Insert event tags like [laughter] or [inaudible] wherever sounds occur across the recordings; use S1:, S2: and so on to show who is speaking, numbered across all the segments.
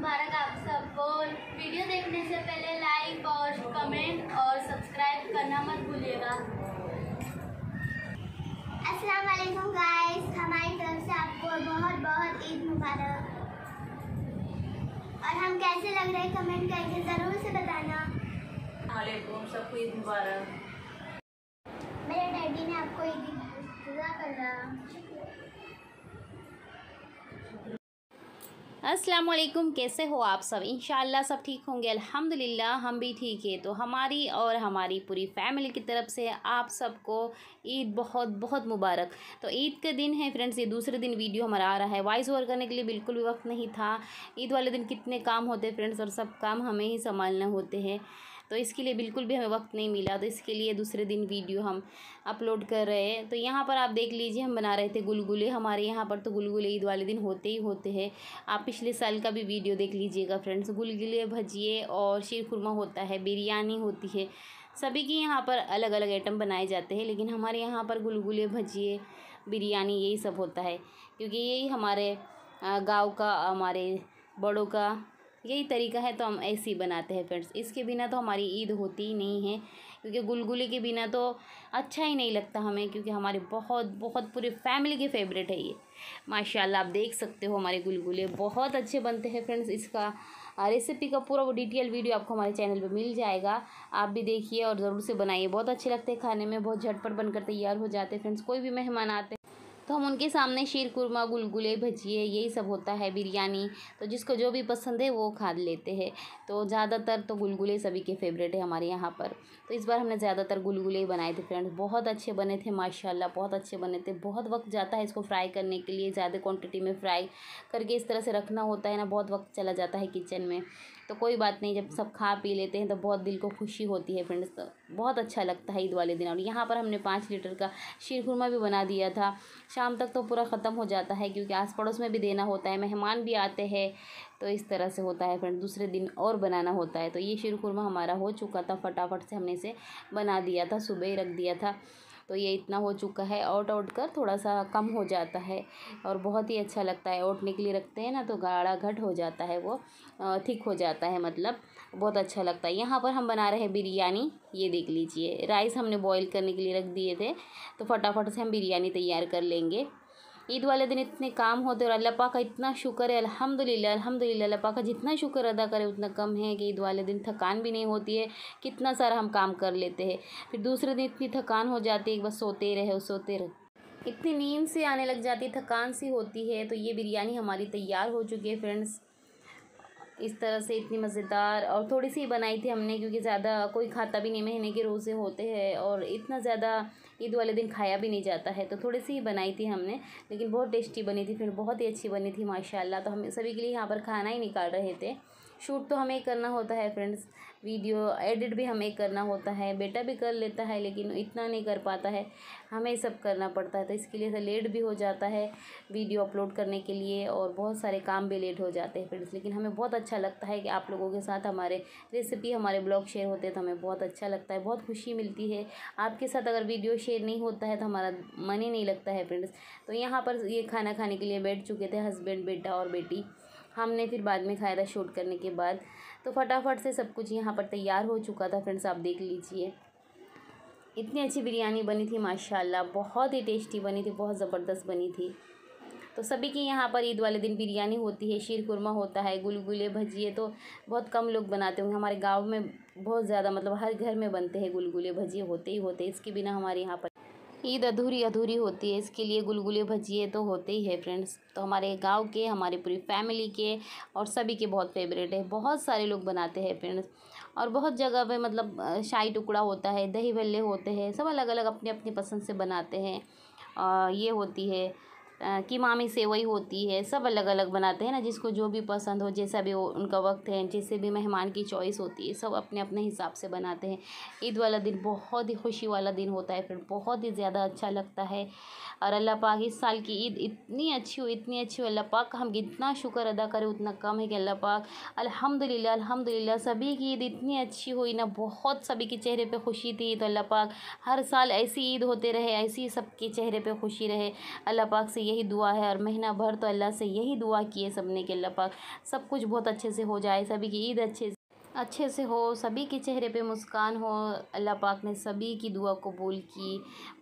S1: मुबारक आप सबको वीडियो देखने से पहले लाइक और कमेंट और सब्सक्राइब करना मत भूलिएगा।
S2: अस्सलाम वालेकुम गाइस हमारी तरफ़ से आपको बहुत बहुत ईद मुबारक। और हम कैसे लग रहे हैं कमेंट करके ज़रूर से बताना।
S3: वालेकुम सबको ईद मुबारक।
S2: मेरे डैडी ने आपको ईद पूरा कर रहा
S4: अस्सलाम वालेकुम कैसे हो आप सब? इन सब ठीक होंगे, अल्हम्दुलिल्लाह, हम भी ठीक है। तो हमारी और हमारी पूरी फैमिली की तरफ़ से आप सबको ईद बहुत बहुत मुबारक। तो ईद का दिन है फ्रेंड्स, ये दूसरे दिन वीडियो हमारा आ रहा है। वॉइस ओवर करने के लिए बिल्कुल भी वक्त नहीं था। ईद वाले दिन कितने काम होते फ्रेंड्स, और सब काम हमें ही संभालने होते हैं। तो इसके लिए बिल्कुल भी हमें वक्त नहीं मिला। तो इसके लिए दूसरे दिन वीडियो हम अपलोड कर रहे हैं। तो यहाँ पर आप देख लीजिए, हम बना रहे थे गुलगुले। हमारे यहाँ पर तो गुलगुले ईद वाले दिन होते ही होते हैं। आप पिछले साल का भी वीडियो देख लीजिएगा फ्रेंड्स। गुलगुले, भजिए और शीर खुरमा होता है, बिरयानी होती है। सभी के यहाँ पर अलग अलग आइटम बनाए जाते हैं। लेकिन हमारे यहाँ पर गुलगुले, भजिए, बिरयानी यही सब होता है। क्योंकि यही हमारे गाँव का, हमारे बड़ों का यही तरीका है तो हम ऐसे ही बनाते हैं फ्रेंड्स। इसके बिना तो हमारी ईद होती ही नहीं है, क्योंकि गुलगुले के बिना तो अच्छा ही नहीं लगता हमें, क्योंकि हमारे बहुत बहुत पूरे फैमिली के फेवरेट है ये। माशाल्लाह, आप देख सकते हो हमारे गुलगुले। बहुत अच्छे बनते हैं फ्रेंड्स इसका। रेसिपी का पूरा वो डिटेल वीडियो आपको हमारे चैनल पे मिल जाएगा। आप भी देखिए और ज़रूर से बनाइए। बहुत अच्छे लगते हैं खाने में, बहुत झटपट बनकर तैयार हो जाते हैं फ्रेंड्स। कोई भी मेहमान आते तो हम उनके सामने शीर कुरमा, गुलगुले, भजिए, यही सब होता है, बिरयानी। तो जिसको जो भी पसंद है वो खा लेते हैं। तो ज़्यादातर तो गुलगुले सभी के फेवरेट है हमारे यहाँ पर। तो इस बार हमने ज़्यादातर गुलगुले ही बनाए थे, फ्रेंड्स। बहुत अच्छे बने थे, माशाल्लाह, बहुत अच्छे बने थे। बहुत वक्त जाता है इसको फ्राई करने के लिए। ज़्यादा क्वान्टिटी में फ्राई करके इस तरह से रखना होता है ना, बहुत वक्त चला जाता है किचन में। तो कोई बात नहीं, जब सब खा पी लेते हैं तो बहुत दिल को खुशी होती है फ्रेंड्स तो बहुत अच्छा लगता है ईद वाले दिन। और यहाँ पर हमने पाँच लीटर का शीर खुरमा भी बना दिया था। शाम तक तो पूरा ख़त्म हो जाता है, क्योंकि आस पड़ोस में भी देना होता है, मेहमान भी आते हैं तो इस तरह से होता है फ्रेंड दूसरे दिन और बनाना होता है। तो ये शीर खुरमा हमारा हो चुका था, फटाफट से हमने इसे बना दिया था, सुबह ही रख दिया था। तो ये इतना हो चुका है आउट आउट कर थोड़ा सा कम हो जाता है और बहुत ही अच्छा लगता है। ओटने के लिए रखते हैं ना तो गाढ़ा घट हो जाता है वो थिक हो जाता है मतलब बहुत अच्छा लगता है। यहाँ पर हम बना रहे हैं बिरयानी, ये देख लीजिए। राइस हमने बॉईल करने के लिए रख दिए थे तो फटाफट से हम बिरयानी तैयार कर लेंगे। ईद वाले दिन इतने काम होते और अल्लाह पाक का इतना शुक्र है, अल्हम्दुलिल्लाह अल्हम्दुलिल्लाह, अल्लाह पाक का जितना शुक्र अदा करें, उतना कम है कि ईद वाले दिन थकान भी नहीं होती है, कितना सारा हम काम कर लेते हैं। फिर दूसरे दिन इतनी थकान हो जाती है बस सोते रहे सोते रहे। इतनी नींद से आने लग जाती थकान सी होती है तो ये बिरयानी हमारी तैयार हो चुकी है फ्रेंड्स। इस तरह से इतनी मज़ेदार और थोड़ी सी बनाई थी हमने, क्योंकि ज़्यादा कोई खाता भी नहीं, महीने के रोज़े होते हैं और इतना ज़्यादा ईद वाले दिन खाया भी नहीं जाता है। तो थोड़ी सी ही बनाई थी हमने, लेकिन बहुत टेस्टी बनी थी, फिर बहुत ही अच्छी बनी थी, माशाल्लाह। तो हम सभी के लिए यहाँ पर खाना ही निकाल रहे थे। शूट तो हमें करना होता है फ्रेंड्स। वीडियो एडिट भी हमें करना होता है। बेटा भी कर लेता है, लेकिन इतना नहीं कर पाता है। हमें सब करना पड़ता है तो इसके लिए लेट भी हो जाता है वीडियो अपलोड करने के लिए और बहुत सारे काम भी लेट हो जाते हैं फ्रेंड्स। लेकिन हमें बहुत अच्छा लगता है कि आप लोगों के साथ हमारे रेसिपी, हमारे ब्लॉग शेयर होते हैं तो हमें बहुत अच्छा लगता है, बहुत खुशी मिलती है। आपके साथ अगर वीडियो शेयर नहीं होता है तो हमारा मन ही नहीं लगता है फ्रेंड्स। तो यहाँ पर ये खाना खाने के लिए बैठ चुके थे हस्बैंड, बेटा और बेटी। हमने फिर बाद में खाया था शूट करने के बाद। तो फटाफट से सब कुछ यहाँ पर तैयार हो चुका था, फ्रेंड्स, आप देख लीजिए। इतनी अच्छी बिरयानी बनी थी, माशाल्लाह, बहुत ही टेस्टी बनी थी, बहुत ज़बरदस्त बनी थी। तो सभी के यहाँ पर ईद वाले दिन बिरयानी होती है, शीर खुरमा होता है, गुलगुले भजिए तो बहुत कम लोग बनाते होंगे। हमारे गाँव में बहुत ज़्यादा मतलब हर घर में बनते हैं गुलगुले भजिए, होते ही होते इसके बिना हमारे यहाँ पर ईद अधूरी अधूरी होती है, इसके लिए गुलगुले भजिए तो होते ही है फ्रेंड्स तो हमारे गाँव के, हमारे पूरी फैमिली के और सभी के बहुत फेवरेट है। बहुत सारे लोग बनाते हैं फ्रेंड्स और बहुत जगह पे मतलब शाही टुकड़ा होता है, दही भल्ले होते हैं, सब अलग अलग अपने अपने पसंद से बनाते हैं। ये होती है। की मामी सेवई होती है, सब अलग अलग बनाते हैं ना, जिसको जो भी पसंद हो, जैसा भी हो, उनका वक्त है जैसे भी मेहमान की चॉइस होती है, सब अपने अपने हिसाब से बनाते हैं। ईद वाला दिन बहुत ही खुशी वाला दिन होता है, फिर बहुत ही ज़्यादा अच्छा लगता है। और अल्लाह पाक इस साल की ईद इतनी अच्छी हुई इतनी अच्छी हुई अल्लाह पाक का हम जितना शुक्र अदा करें, उतना कम है कि अल्लाह पाक अल्हम्दुलिल्लाह अल्हम्दुलिल्लाह, सभी की ईद इतनी अच्छी हुई ना, बहुत सभी के चेहरे पे खुशी थी तो अल्लाह पाक हर साल ऐसी ईद होते रहे, ऐसी सबके चेहरे पे खुशी रहे। अल्लाह पाक से यही दुआ है और महीना भर तो अल्लाह से यही दुआ किए सबने कि अल्लाह पाक सब कुछ बहुत अच्छे से हो जाए, सभी की ईद अच्छे से अच्छे से हो, सभी के चेहरे पे मुस्कान हो। अल्लाह पाक ने सभी की दुआ कबूल की।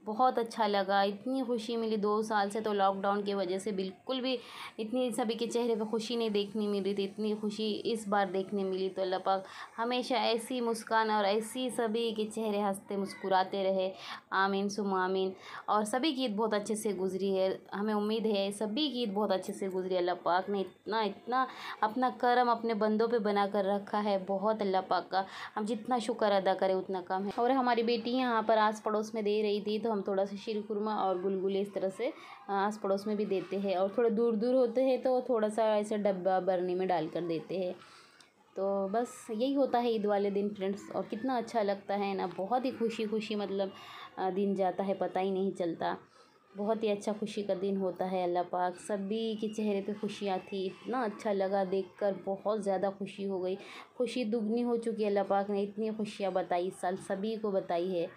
S4: बहुत अच्छा लगा। इतनी खुशी मिली दो साल से तो लॉकडाउन की वजह से। बिल्कुल भी इतनी सभी के चेहरे पे खुशी नहीं देखने मिल थी। इतनी खुशी इस बार देखने मिली तो अल्लाह पाक हमेशा ऐसी मुस्कान और ऐसी सभी के चेहरे हँसते मुस्कुराते रहे। आमीन, सुम आमीन। और सभी की ईद बहुत अच्छे से गुजरी है। हमें उम्मीद है सभी की ईद बहुत अच्छे से गुजरी। अल्लाह पाक ने इतना इतना अपना करम अपने बंदों पर बना कर रखा है। बहुत अल्लाह पाक का। हम जितना शुक्र अदा करें उतना कम है। और हमारी बेटी यहाँ पर आस पड़ोस में दे रही थी तो हम थोड़ा सा शीर खुरमा और गुलगुले इस तरह से आस पड़ोस में भी देते हैं और थोड़े दूर दूर होते हैं तो थोड़ा सा ऐसे डब्बा बरनी में डाल कर देते हैं। तो बस यही होता है ईद वाले दिन, फ्रेंड्स, और कितना अच्छा लगता है ना, बहुत ही खुशी खुशी मतलब दिन जाता है, पता ही नहीं चलता। बहुत ही अच्छा खुशी का दिन होता है, अल्लाह पाक सभी के चेहरे पे खुशियाँ थी, इतना अच्छा लगा देखकर, बहुत ज़्यादा खुशी हो गई। खुशी दुगनी हो चुकी है, अल्लाह पाक ने इतनी खुशियाँ बताई इस साल सभी को बताई है।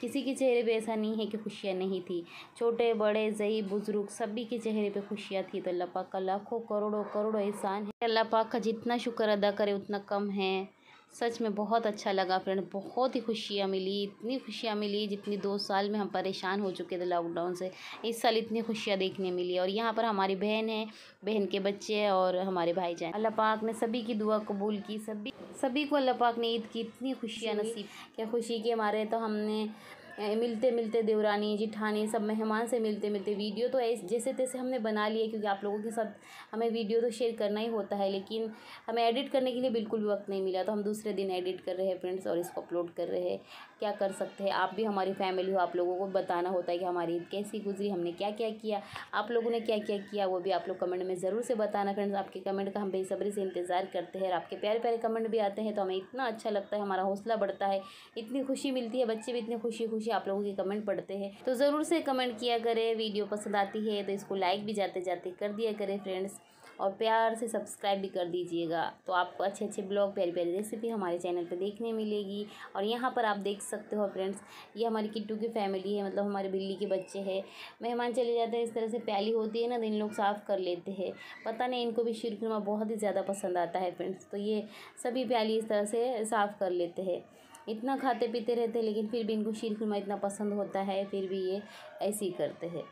S4: किसी के चेहरे पे ऐसा नहीं है कि खुशियाँ नहीं थी। छोटे, बड़े जई बुज़ुर्ग सभी के चेहरे पे खुशियाँ थी। तो अल्लाह पाक का लाखों, करोड़ों करोड़ों एहसान है। अल्लाह पाक का जितना शुक्र अदा करे, उतना कम है। सच में बहुत अच्छा लगा फ्रेंड बहुत ही खुशियाँ मिली इतनी खुशियाँ मिली जितनी दो साल में हम परेशान हो चुके थे लॉकडाउन से इस साल इतनी खुशियाँ देखने मिली और यहाँ पर हमारी बहन है बहन के बच्चे हैं और हमारे भाई जान अल्लाह पाक ने सभी की दुआ कबूल की सभी सभी को अल्लाह पाक ने ईद की इतनी खुशियाँ नसीब क्या खुशी की हमारे तो हमने मिलते मिलते देवरानी, जिठानी, सब मेहमान से मिलते मिलते वीडियो तो ऐसे, जैसे तैसे हमने बना लिए क्योंकि आप लोगों के साथ हमें वीडियो तो शेयर करना ही होता है, लेकिन हमें एडिट करने के लिए बिल्कुल भी वक्त नहीं मिला। तो हम दूसरे दिन एडिट कर रहे हैं फ्रेंड्स और इसको अपलोड कर रहे हैं। क्या कर सकते हैं? आप भी हमारी फैमिली हो, आप लोगों को बताना होता है कि हमारी ईद कैसी गुजरी, हमने क्या क्या किया, आप लोगों ने क्या क्या किया, वो भी आप लोग कमेंट में ज़रूर से बताना फ्रेंड्स। आपके कमेंट का हम बेसब्री से इंतज़ार करते हैं और आपके प्यारे प्यारे कमेंट भी आते हैं तो हमें इतना अच्छा लगता है, हमारा हौसला बढ़ता है, इतनी खुशी मिलती है, बच्चे भी इतनी खुशी खुशी आप लोगों के कमेंट पढ़ते हैं। तो ज़रूर से कमेंट किया करें, वीडियो पसंद आती है तो इसको लाइक भी जाते जाते कर दिया करें फ्रेंड्स। और प्यार से सब्सक्राइब भी कर दीजिएगा। तो आपको अच्छे अच्छे ब्लॉग, प्यारी प्यारी रेसिपी हमारे चैनल पर देखने मिलेगी। और यहाँ पर आप देख सकते हो फ्रेंड्स, ये हमारी किट्टू की फैमिली है मतलब हमारे बिल्ली के बच्चे हैं। मेहमान चले जाते हैं, इस तरह से प्याली होती है ना तो इन लोग साफ़ कर लेते हैं। पता नहीं, इनको भी शीरखुरमा बहुत ही ज़्यादा पसंद आता है फ्रेंड्स। तो ये सभी प्याली इस तरह से साफ़ कर लेते हैं। इतना खाते पीते रहते हैं, लेकिन फिर भी इनको शीर खुरमा इतना पसंद होता है, फिर भी ये ऐसे ही करते हैं।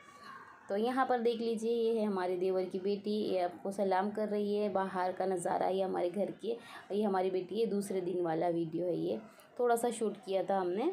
S4: तो यहाँ पर देख लीजिए, ये है हमारे देवर की बेटी, ये आपको सलाम कर रही है, बाहर का नज़ारा ये हमारे घर की, ये हमारी बेटी है दूसरे दिन वाला वीडियो है ये। थोड़ा सा शूट किया था हमने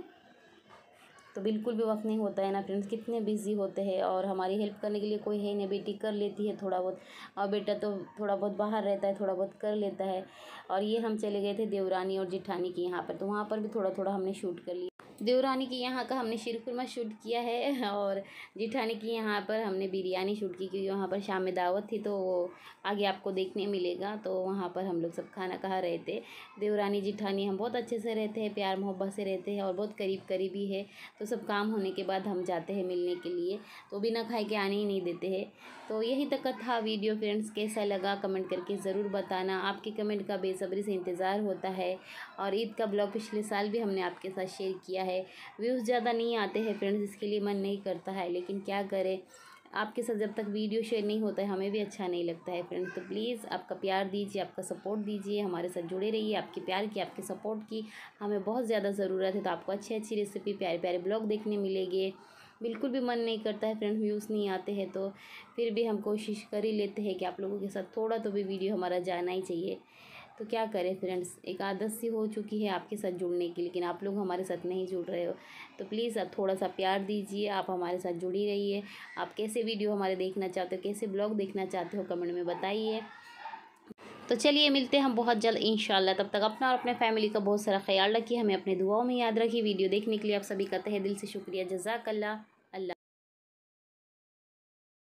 S4: तो बिल्कुल भी वक्त नहीं होता है ना फ्रेंड्स, कितने बिज़ी होते हैं और हमारी हेल्प करने के लिए कोई है नहीं, बेटी कर लेती है थोड़ा बहुत। और बेटा तो थोड़ा बहुत बाहर रहता है, थोड़ा बहुत कर लेता है। और ये हम चले गए थे देवरानी और जिठानी के यहाँ पर तो वहाँ पर भी थोड़ा थोड़ा हमने शूट कर लिया। देवरानी की यहाँ का हमने शिरखुरमा शूट किया है [laughs] और जिठानी की यहाँ पर हमने बिरयानी शूट की क्योंकि वहाँ पर शाम में दावत थी तो वो आगे आपको देखने मिलेगा। तो वहाँ पर हम लोग सब खाना खा रहे थे। देवरानी, जिठानी हम बहुत अच्छे से रहते हैं, प्यार मोहब्बत से रहते हैं और बहुत करीब करीबी है। तो सब काम होने के बाद हम जाते हैं मिलने के लिए। तो बिना खाए के आने ही नहीं देते हैं। तो यही तक था वीडियो फ्रेंड्स। कैसा लगा कमेंट करके ज़रूर बताना। आपके कमेंट का बेसब्री से इंतज़ार होता है। और ईद का ब्लॉग पिछले साल भी हमने आपके साथ शेयर किया है। व्यूज़ ज़्यादा नहीं आते हैं फ्रेंड्स इसके लिए मन नहीं करता है, लेकिन क्या करें? आपके साथ जब तक वीडियो शेयर नहीं होता है, हमें भी अच्छा नहीं लगता है फ्रेंड्स तो प्लीज़ आपका प्यार दीजिए, आपका सपोर्ट दीजिए, हमारे साथ जुड़े रहिए, आपके प्यार की, आपके सपोर्ट की, हमें बहुत ज़्यादा ज़रूरत है तो आपको अच्छी अच्छी रेसिपी प्यारे प्यारे ब्लॉग देखने मिलेंगे। बिल्कुल भी मन नहीं करता है फ्रेंड व्यूज़ नहीं आते हैं तो फिर भी हम कोशिश कर ही लेते हैं कि आप लोगों के साथ थोड़ा तो भी वीडियो हमारा जाना ही चाहिए। तो क्या करें फ्रेंड्स? एक आदत सी हो चुकी है आपके साथ जुड़ने की लेकिन आप लोग हमारे साथ नहीं जुड़ रहे हो। तो प्लीज़ आप थोड़ा सा प्यार दीजिए, आप हमारे साथ जुड़ी रहिए। आप कैसे वीडियो हमारे देखना चाहते हो, कैसे ब्लॉग देखना चाहते हो, कमेंट में बताइए। तो चलिए मिलते हैं हम बहुत जल्द इन तब तक अपना और अपने फैमिली का बहुत सारा ख्याल रखिए। हमें अपने दुआओं में याद रखिए। वीडियो देखने के लिए आप सभी का तहे दिल से शुक्रिया। जजाकल्ला